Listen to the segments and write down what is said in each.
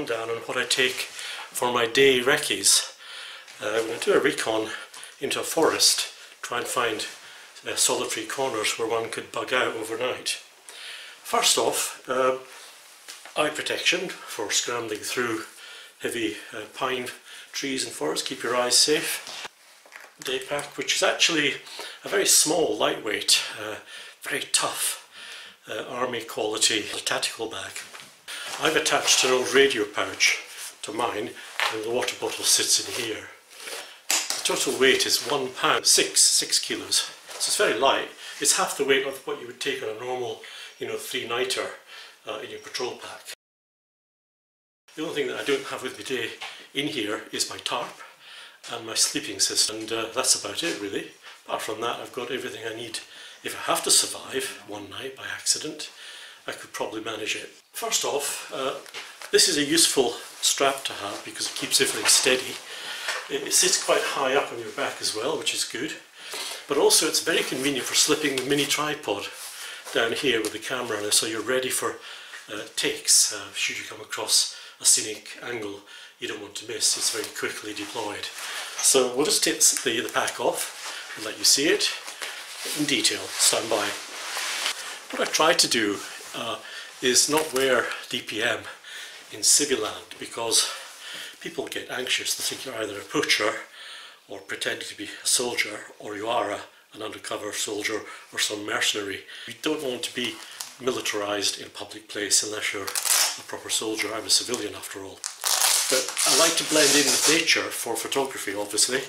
rundown on what I take for my day recce's. Uh, I'm going to do a recon into a forest, try and find uh, solitary corners where one could bug out overnight. First off, uh, eye protection for scrambling through heavy uh, pine trees and forests, keep your eyes safe. Day pack, which is actually a very small, lightweight, uh, very tough uh, army quality tactical bag. I've attached an old radio pouch to mine and the water bottle sits in here. The total weight is one pound, six, six kilos. So it's very light. It's half the weight of what you would take on a normal, you know, three-nighter uh, in your patrol pack. The only thing that I don't have with me today in here is my tarp and my sleeping system and uh, that's about it really. Apart from that I've got everything I need. If I have to survive one night by accident I could probably manage it. First off, uh, this is a useful strap to have because it keeps everything steady. It, it sits quite high up on your back as well, which is good. But also it's very convenient for slipping the mini tripod down here with the camera it so you're ready for uh, takes uh, should you come across a scenic angle you don't want to miss. It's very quickly deployed. So we'll just take the, the pack off and let you see it in detail. Stand by. What I've tried to do uh, is not wear DPM in Civiland because people get anxious. They think you're either a poacher or pretending to be a soldier or you are a, an undercover soldier or some mercenary. You don't want to be militarized in a public place unless you're a proper soldier. I'm a civilian after all. But I like to blend in with nature for photography obviously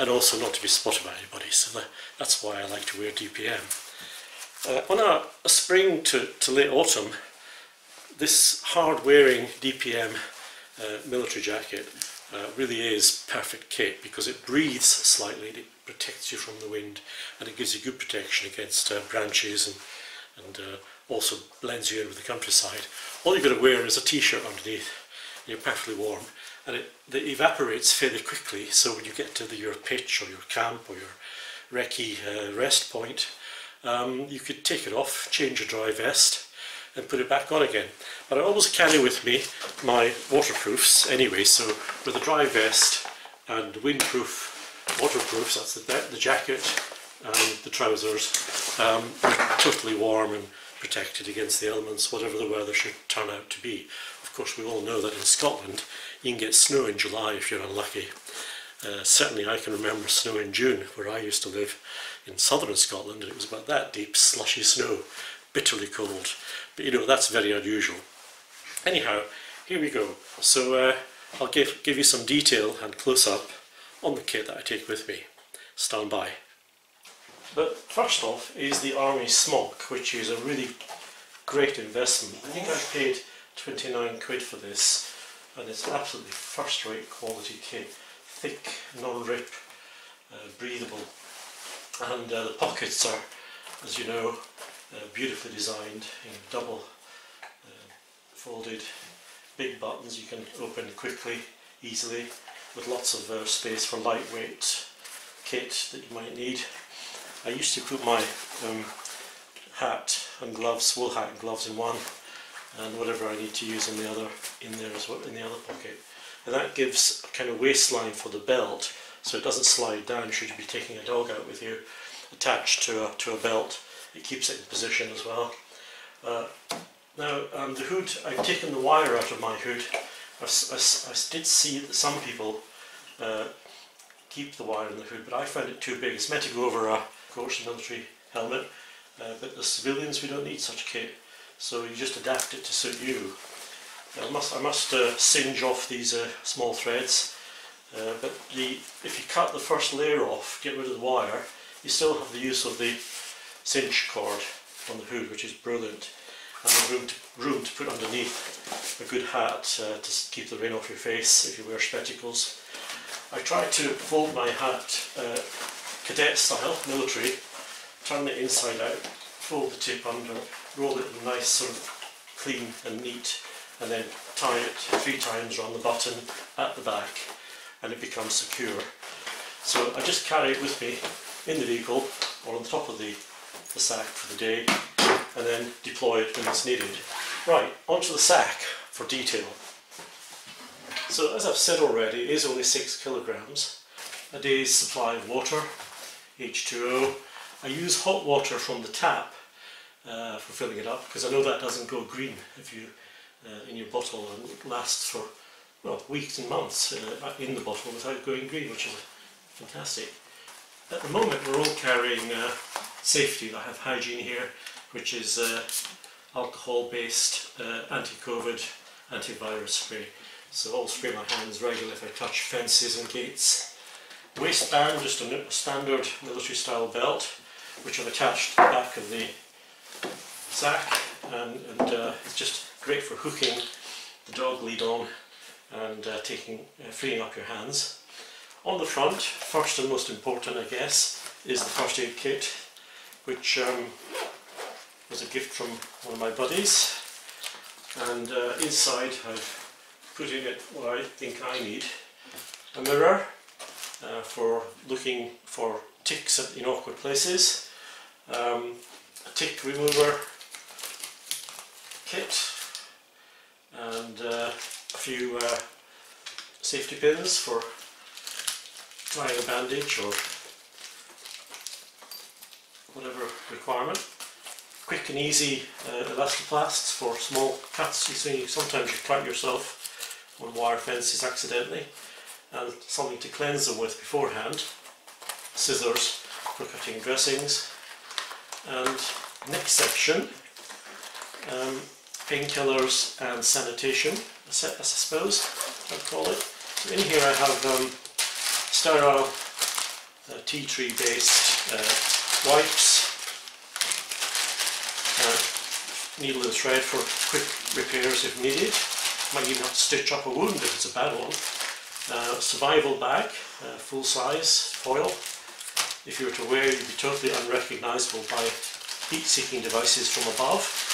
and also not to be spotted by anybody so that's why I like to wear DPM. Uh, on a, a, spring to, to late autumn, this hard-wearing DPM uh, military jacket uh, really is perfect kit because it breathes slightly, it protects you from the wind and it gives you good protection against uh, branches and, and uh, also blends you in with the countryside. All you've got to wear is a t-shirt underneath you're perfectly warm and it, it evaporates fairly quickly so when you get to the, your pitch or your camp or your recce uh, rest point um, you could take it off, change a dry vest and put it back on again. But I always carry with me my waterproofs anyway, so with a dry vest and windproof waterproofs, that's the, the jacket and the trousers, um, totally warm and protected against the elements, whatever the weather should turn out to be. Of course, we all know that in Scotland you can get snow in July if you're unlucky. Uh, certainly I can remember snow in June where I used to live in southern Scotland and it was about that deep slushy snow, bitterly cold. But you know, that's very unusual. Anyhow, here we go. So uh, I'll give, give you some detail and close-up on the kit that I take with me. Stand by. But first off is the Army Smock, which is a really great investment. I think I paid 29 quid for this and it's absolutely first-rate quality kit thick, non-rip, uh, breathable and uh, the pockets are, as you know, uh, beautifully designed in double uh, folded big buttons you can open quickly, easily with lots of uh, space for lightweight kit that you might need. I used to put my um, hat and gloves, wool hat and gloves in one and whatever I need to use in the other in there as well in the other pocket and that gives a kind of waistline for the belt so it doesn't slide down should you be taking a dog out with you attached to a, to a belt. It keeps it in position as well. Uh, now um, the hood I've taken the wire out of my hood. I, I, I did see that some people uh, keep the wire in the hood but I found it too big. It's meant to go over a coach military helmet uh, but the civilians we don't need such kit. So you just adapt it to suit you. I must, I must uh, singe off these uh, small threads uh, but the, if you cut the first layer off, get rid of the wire, you still have the use of the cinch cord on the hood which is brilliant and the room to, room to put underneath a good hat uh, to keep the rain off your face if you wear spectacles. I try to fold my hat uh, cadet style, military, turn it inside out, fold the tip under, roll it in nice sort of clean and neat and then tie it three times around the button at the back and it becomes secure. So I just carry it with me in the vehicle or on the top of the, the sack for the day and then deploy it when it's needed. Right, onto the sack. for detail. So as I've said already, it is only 6 kilograms. A day's supply of water, H2O. I use hot water from the tap uh, for filling it up because I know that doesn't go green if you uh, in your bottle and it lasts for well weeks and months uh, in the bottle without going green, which is fantastic. At the moment, we're all carrying uh, safety. I have hygiene here, which is uh, alcohol-based uh, anti-COVID, antivirus spray. So I'll spray my hands regularly if I touch fences and gates. Waistband, just a standard military style belt, which I've attached to the back of the sack, and, and uh, it's just great for hooking the dog lead on and uh, taking, uh, freeing up your hands. On the front, first and most important I guess, is the first aid kit, which um, was a gift from one of my buddies. And uh, inside I've put in it what I think I need. A mirror uh, for looking for ticks in awkward places, um, a tick remover kit, and uh, a few uh, safety pins for tying a bandage or whatever requirement. Quick and easy uh, elastoplasts for small cuts. You see, sometimes you cut yourself on wire fences accidentally, and something to cleanse them with beforehand. Scissors for cutting dressings. And next section, um, painkillers and sanitation, I suppose I'd call it. So in here I have um, sterile uh, tea tree based uh, wipes, uh, needle and thread for quick repairs if needed. Might even have to stitch up a wound if it's a bad one. Uh, survival bag, uh, full size foil. If you were to wear, it you'd be totally unrecognisable by heat-seeking devices from above.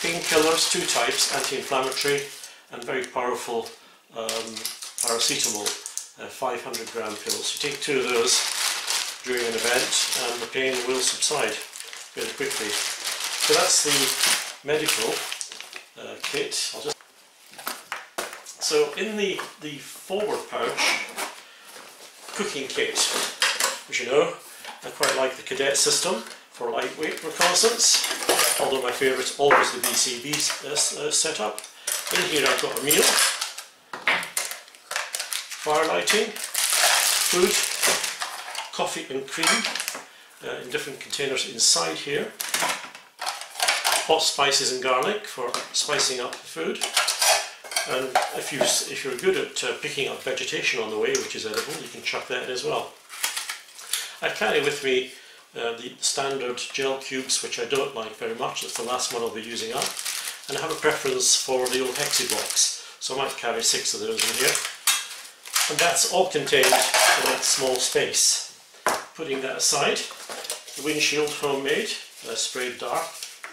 Painkillers, two types, anti-inflammatory and very powerful um, paracetamol uh, 500 gram pills. You take two of those during an event and the pain will subside very quickly. So that's the medical uh, kit. So in the, the forward pouch, cooking kit, as you know, I quite like the cadet system for lightweight reconnaissance, although my favourite is always the BCB uh, uh, setup. In here I've got a meal, fire lighting, food, coffee and cream uh, in different containers inside here, hot spices and garlic for spicing up the food, and if, you, if you're good at uh, picking up vegetation on the way which is edible you can chuck that in as well. I carry with me uh, the standard gel cubes which I don't like very much, that's the last one I'll be using up, and I have a preference for the old Hexi blocks, so I might carry six of those in here and that's all contained in that small space. Putting that aside, the windshield homemade, uh, sprayed dark,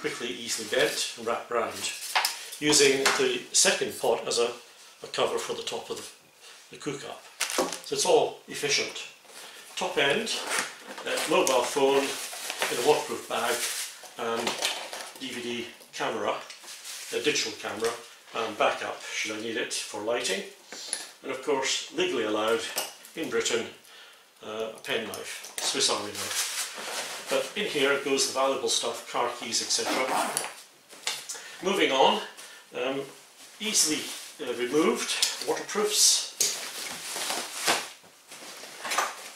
quickly easily bent and wrapped round, using the second pot as a, a cover for the top of the, the cook up. So it's all efficient. Top end, uh, mobile phone in a waterproof bag and DVD camera, a digital camera and backup should I need it for lighting and of course legally allowed in Britain uh, a penknife, Swiss Army knife. But in here goes the valuable stuff, car keys etc. Moving on, um, easily uh, removed, waterproofs,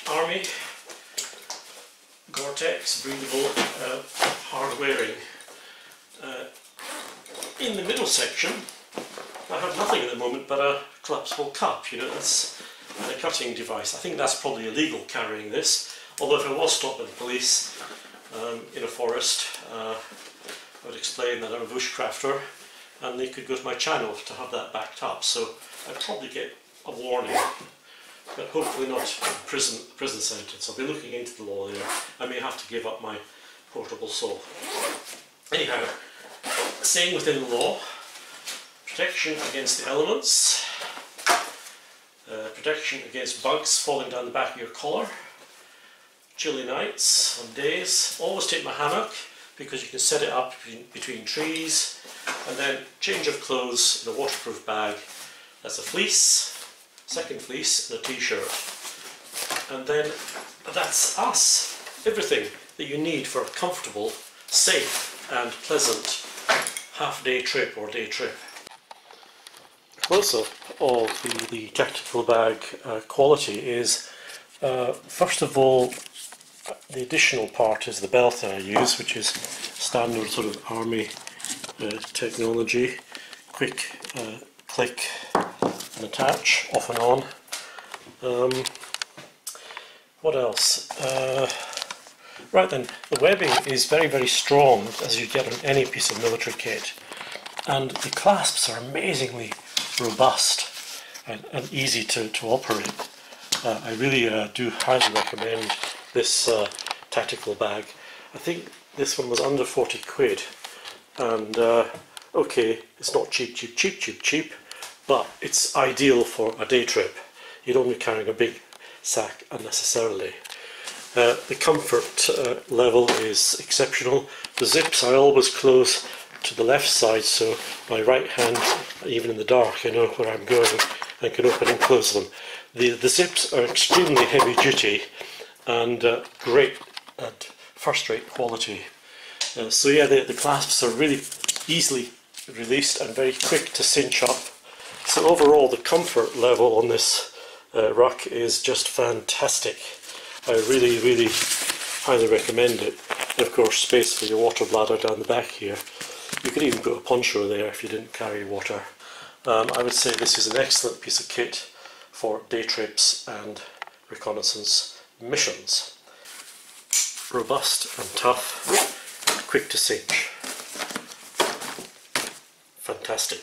Army, Gore-Tex, breathable, uh, hard wearing. Uh, in the middle section I have nothing at the moment but a collapsible cup, you know, that's a cutting device. I think that's probably illegal carrying this, although if I was stopped by the police um, in a forest, uh, I would explain that I'm a bushcrafter and they could go to my channel to have that backed up, so I'd probably get a warning, but hopefully not prison, prison sentence. I'll be looking into the law there. I may have to give up my portable saw. Anyhow, staying within the law, protection against the elements, uh, protection against bugs falling down the back of your collar, chilly nights and days. Always take my hammock, because you can set it up between, between trees and then change of clothes in a waterproof bag. That's a fleece, second fleece a t-shirt. And then that's us. Everything that you need for a comfortable, safe and pleasant half-day trip or day trip. Close-up of the, the tactical bag uh, quality is uh, first of all the additional part is the belt that I use which is standard sort of army uh, technology quick uh, click and attach off and on. Um, what else? Uh, right then the webbing is very very strong as you get on any piece of military kit. And the clasps are amazingly robust and, and easy to, to operate. Uh, I really uh, do highly recommend this uh, tactical bag. I think this one was under 40 quid. And uh, okay it's not cheap cheap cheap cheap cheap but it's ideal for a day trip. You don't be carrying a big sack unnecessarily. Uh, the comfort uh, level is exceptional. The zips I always close to the left side so my right hand even in the dark I know where I'm going and can open and close them. The, the zips are extremely heavy duty and uh, great and first rate quality. Uh, so yeah, the, the clasps are really easily released and very quick to cinch up. So overall the comfort level on this uh, ruck is just fantastic. I really, really highly recommend it. And of course space for your water bladder down the back here. You could even put a poncho there if you didn't carry water. Um, I would say this is an excellent piece of kit for day trips and reconnaissance missions. Robust and tough, quick to cinch. Fantastic.